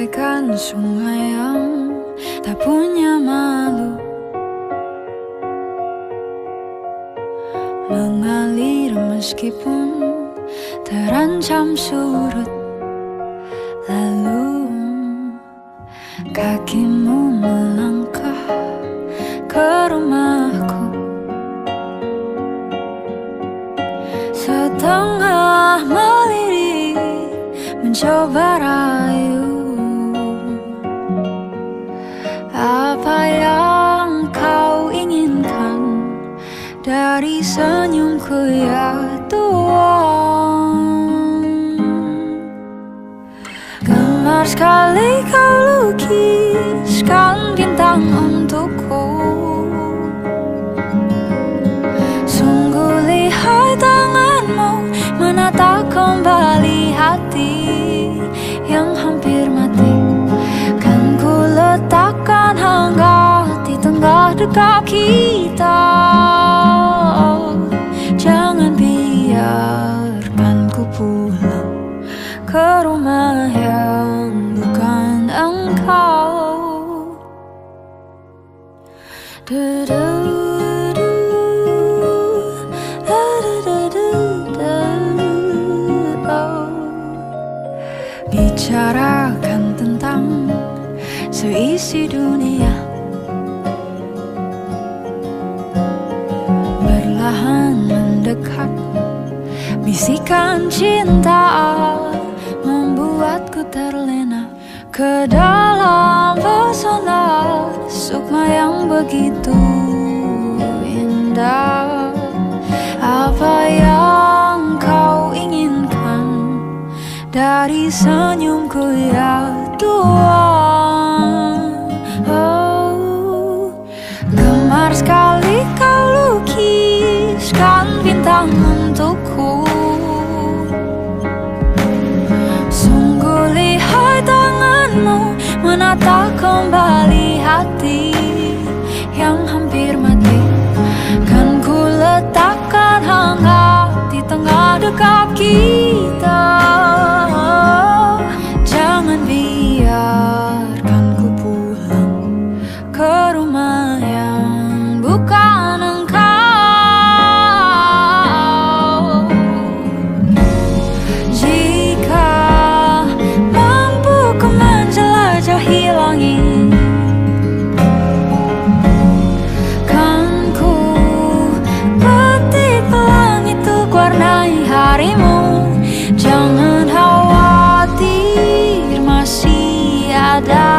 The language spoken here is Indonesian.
Bagaikan sungai yang tak punya malu. Mengalir meskipun terancam surut. Lalu kakimu melangkah ke rumahku. Setengah melirik mencoba rayu dari senyumku ya Tuhan Gemar sekali kau lukiskan bintang untukku. Sungguh lihai tanganmu menata kembali hati yang hampir mati. Kan ku letakkan hangat di tengah dekat kita Bicarakan tentang seisi dunia Berlahan mendekat Bisikan cinta begitu indah. Apa yang kau inginkan Dari senyumku ya kita. Jangan biarkan ku pulang ke rumah yang bukan da